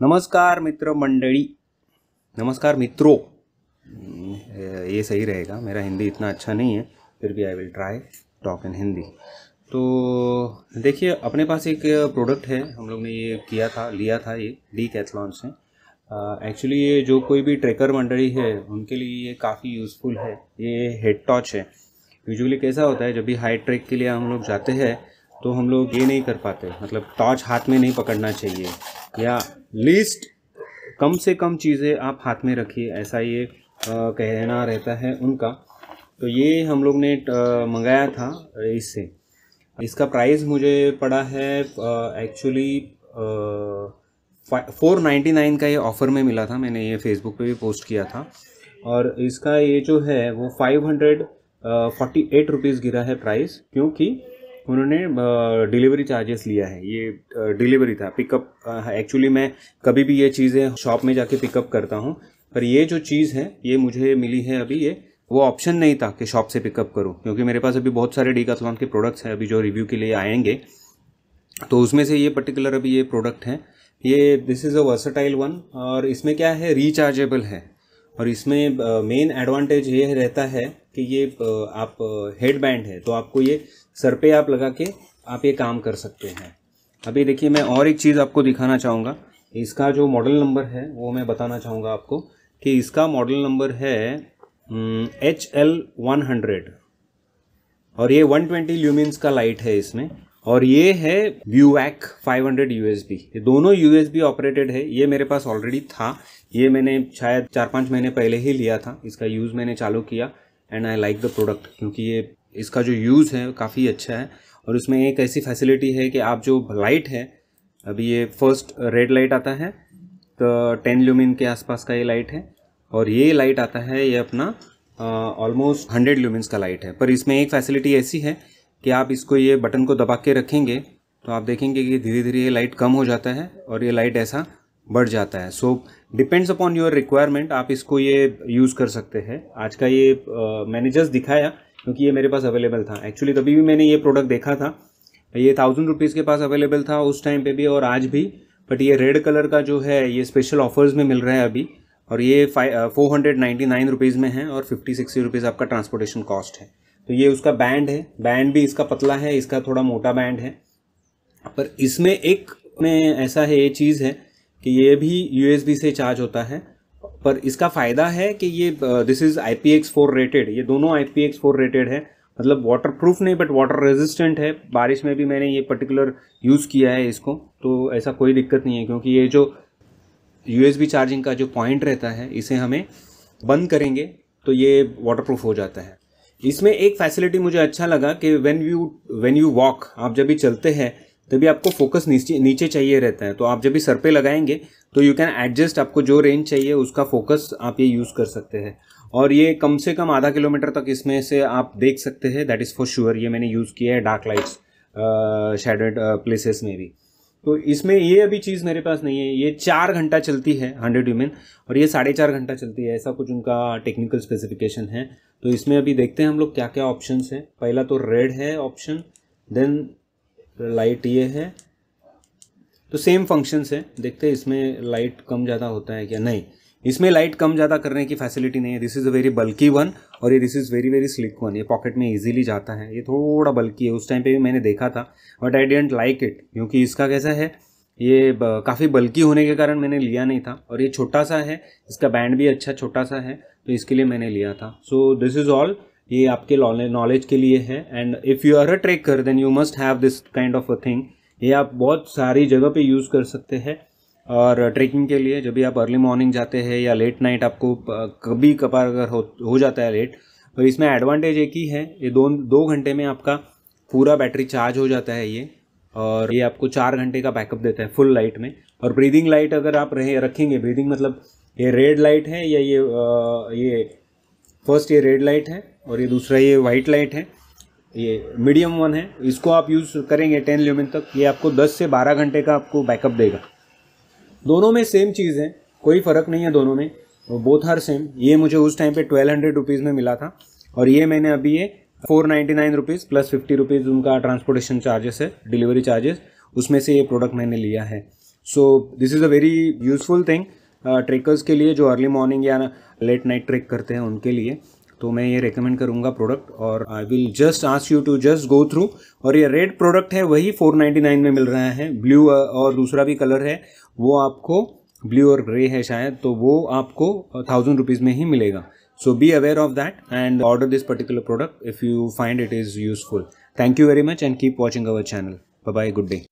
नमस्कार मित्र मंडली नमस्कार मित्रों. हम्म, ये सही रहेगा. मेरा हिंदी इतना अच्छा नहीं है फिर भी I will try talk in Hindi तो देखिए अपने पास एक प्रोडक्ट है. हम लोग ने ये किया था लिया था ये डी कैथलॉन से एक्चुअली ये जो कोई भी ट्रेकर मंडली है उनके लिए ये काफ़ी यूज़फुल है. ये हेड टॉच है. यूजुअली कैसा होता है जब भी हाई ट्रैक के लिए हम लोग जाते हैं तो हम लोग ये नहीं कर पाते. मतलब टॉर्च हाथ में नहीं पकड़ना चाहिए. या लीस्ट कम से कम चीज़ें आप हाथ में रखिए ऐसा ये आ, कहना रहता है उनका। तो ये हम लोग ने आ, मंगाया था इससे। इसका प्राइस मुझे पड़ा है एक्चुअली फोर नाइन्टी नाइन का ये ऑफ़र में मिला था मैंने ये फेसबुक पे भी पोस्ट किया था। और इसका ये जो है वो five hundred forty eight rupees गिरा है प्राइस क्योंकि उन्होंने डिलीवरी चार्जेस लिया है। ये डिलीवरी था पिकअप एक्चुअली मैं कभी भी ये चीज़ें शॉप में जाके पिकअप करता हूँ, पर ये जो चीज़ है, ये मुझे मिली है अभी ये, वो ऑप्शन नहीं था कि शॉप से पिकअप करूँ, क्योंकि मेरे पास अभी बहुत सारे डीकाथलॉन के प्रोडक्ट्स हैं, अभी जो रिव्यू के लिए आएँगे। तो उसमें से ये पर्टिकुलर अभी ये प्रोडक्ट है। ये this is a versatile one और इसमें क्या है रिचार्जेबल है। और इसमें मेन एडवांटेज ये रहता है कि ये आप हेड बैंड है तो आपको ये सर पे आप लगा के आप ये काम कर सकते हैं। अभी देखिए, मैं और एक चीज़ आपको दिखाना चाहूँगा। इसका जो मॉडल नंबर है, वो मैं बताना चाहूँगा आपको कि इसका मॉडल नंबर है एच एल वन हंड्रेड और ये वन ट्वेंटी ल्यूमिन्स का लाइट है इसमें। और ये है व्यूवैक 500 हंड्रेड यू ये दोनों यूएसबी ऑपरेटेड है। ये मेरे पास ऑलरेडी था। ये मैंने शायद चार पाँच महीने पहले ही लिया था। इसका यूज़ मैंने चालू किया। And I like the product क्योंकि ये, इसका जो यूज़ है, काफ़ी अच्छा है। और उसमें एक ऐसी फैसिलिटी है कि आप जो लाइट है, अभी ये फ़र्स्ट रेड लाइट आता है तो टेन ल्यूमिन के आसपास का ये लाइट है। और ये लाइट आता है, ये अपना ऑलमोस्ट हंड्रेड ल्यूमिन्स का लाइट है। पर इसमें एक फैसिलिटी ऐसी है कि आप इसको ये बटन को दबा के रखेंगे तो आप देखेंगे कि धीरे धीरे ये लाइट कम हो जाता है और ये लाइट ऐसा बढ़ जाता है। So depends upon your requirement आप इसको ये यूज़ कर सकते हैं। आज का ये मैंने जस्ट दिखाया, क्योंकि ये मेरे पास अवेलेबल था। एक्चुअली तभी भी मैंने ये प्रोडक्ट देखा था। ये थाउज़ेंड रुपीज़ के पास अवेलेबल था उस टाइम पे भी और आज भी। बट ये रेड कलर का जो है, ये स्पेशल ऑफर्स में मिल रहा है अभी। और ये four hundred ninety nine rupees में है और फिफ्टी सिक्सटी रुपीज़ आपका ट्रांसपोर्टेशन कॉस्ट है। तो ये उसका बैंड है। बैंड भी इसका पतला है, इसका थोड़ा मोटा बैंड है। पर इसमें एक, में ऐसा है, ये चीज़ है कि ये भी यूएसबी से चार्ज होता है, पर इसका फ़ायदा है कि ये this is I P X four rated ये दोनों I P X four rated है। मतलब वाटर प्रूफ नहीं बट वाटर रेजिस्टेंट है। बारिश में भी मैंने ये पर्टिकुलर यूज़ किया है इसको तो ऐसा कोई दिक्कत नहीं है, क्योंकि ये जो यूएसबी चार्जिंग का जो पॉइंट रहता है, इसे हमें बंद करेंगे तो ये वाटर प्रूफ हो जाता है। इसमें एक फैसिलिटी मुझे अच्छा लगा कि when you when you walk आप जब भी चलते हैं तभी आपको फोकस नीचे नीचे चाहिए रहता है। तो आप जब भी सर पे लगाएँगे तो यू कैन एडजस्ट आपको जो रेंज चाहिए, उसका फोकस आप ये यूज़ कर सकते हैं। और ये कम से कम आधा किलोमीटर तक इसमें से आप देख सकते हैं दैट इज़ फॉर श्योर ये मैंने यूज़ किया है डार्क लाइट्स शेडेड प्लेसेस में भी। तो इसमें ये अभी चीज़ मेरे पास नहीं है। ये चार घंटा चलती है हंड्रेड यूमेन और ये साढ़े चार घंटा चलती है, ऐसा कुछ उनका टेक्निकल स्पेसिफिकेशन है। तो इसमें अभी देखते हैं हम लोग क्या क्या ऑप्शन है। पहला तो रेड है ऑप्शन देन लाइट ये है। तो सेम फ़ंक्शंस है। देखते हैं इसमें लाइट कम ज़्यादा होता है क्या? नहीं। इसमें लाइट कम ज़्यादा करने की फैसिलिटी नहीं है। This is a very bulky one और ये this is very very slick one ये पॉकेट में इजीली जाता है। ये थोड़ा बल्की है। उस टाइम पे भी मैंने देखा था। But I didn't like it क्योंकि इसका कैसा है? ये काफ़ी बल्की होने के कारण मैंने लिया नहीं था। और ये छोटा सा है। इसका बैंड भी अच्छा छोटा सा है। तो इसके लिए मैंने लिया था। सो दिस इज़ ऑल ये आपके नॉलेज के लिए है and if you are a trekker then you must have this kind of a thing ये आप बहुत सारी जगह पे यूज़ कर सकते हैं और ट्रेकिंग के लिए जब भी आप अर्ली मॉर्निंग जाते हैं या लेट नाइट आपको कभी कभार अगर हो, हो जाता है लेट तो इसमें एडवांटेज एक ही है ये दो दो घंटे में आपका पूरा बैटरी चार्ज हो जाता है ये और ये आपको चार घंटे का बैकअप देता है फुल लाइट में। और ब्रीदिंग लाइट अगर आप रहे रखेंगे ब्रीदिंग मतलब ये रेड लाइट है या ये आ, ये फ़र्स्ट ये रेड लाइट है और ये दूसरा ये वाइट लाइट है। ये मीडियम वन है। इसको आप यूज़ करेंगे टेन ल्यूमिन तक, ये आपको 10 से 12 घंटे का आपको बैकअप देगा। दोनों में सेम चीज़ है। कोई फ़र्क नहीं है दोनों में। बोथ आर सेम ये मुझे उस टाइम पे ट्वेल्व हंड्रेड रुपीज़ में मिला था। और ये मैंने अभी ये four ninety nine rupees plus fifty rupees उनका ट्रांसपोर्टेशन चार्जेस है डिलीवरी चार्जेस उसमें से ये प्रोडक्ट मैंने लिया है। So this is a very useful thing trekkers के लिए जो अर्ली मॉर्निंग या लेट नाइट ट्रेक करते हैं उनके लिए। तो मैं ये रिकमेंड करूँगा प्रोडक्ट और I will just ask you to just go through और ये रेड प्रोडक्ट है, वही 499 में मिल रहा है। ब्लू और दूसरा भी कलर है, वो आपको ब्लू और ग्रे है शायद तो वो आपको थाउज़ेंड रुपीज़ में ही मिलेगा। So be aware of that and order this particular product if you find it is useful thank you very much and keep watching our channel bye good day